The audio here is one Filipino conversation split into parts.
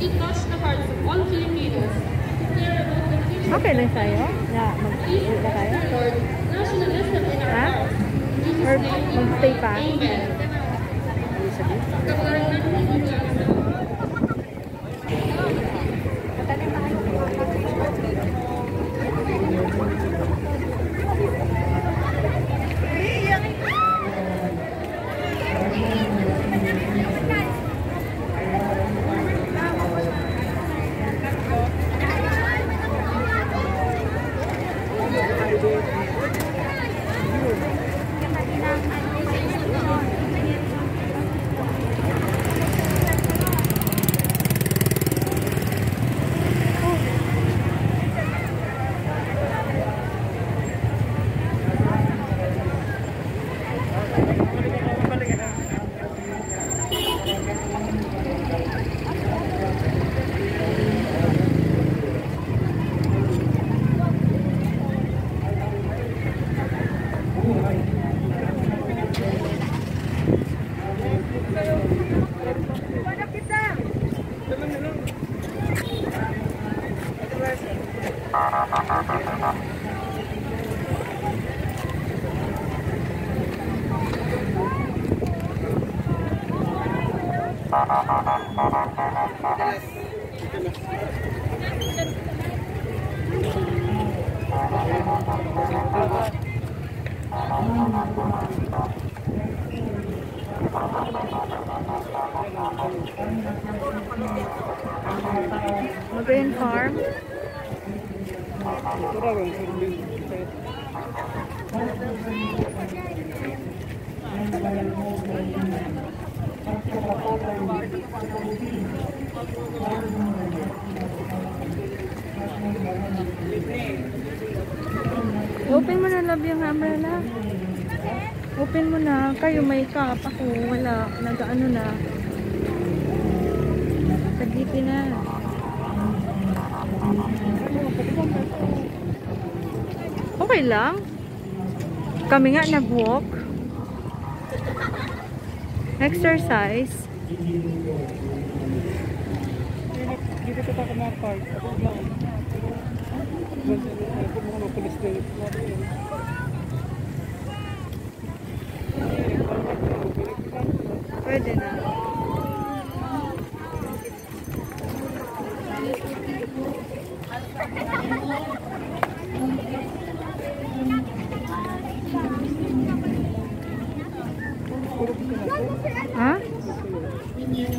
it touched the hearts of all Filipinos. Declare about the future Okay lang sa'yo? Na mag-uwi na Green Farm. Open mo na love yung umbrella. Open mo na. Kayo may cup. Ako wala. Nag-ano na. Sagiti na. Okay lang. Kami nga nag-walk. Exercise. Dito ka pa kumapark. Ako lang. Ako mga police din. Pwede na.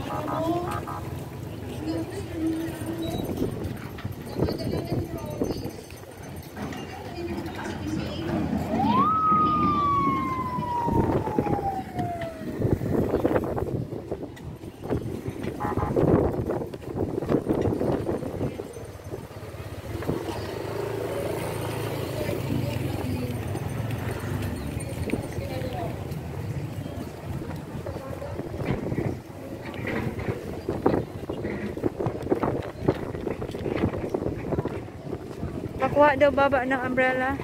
Thank you. Pakuha daw baba ng umbrella.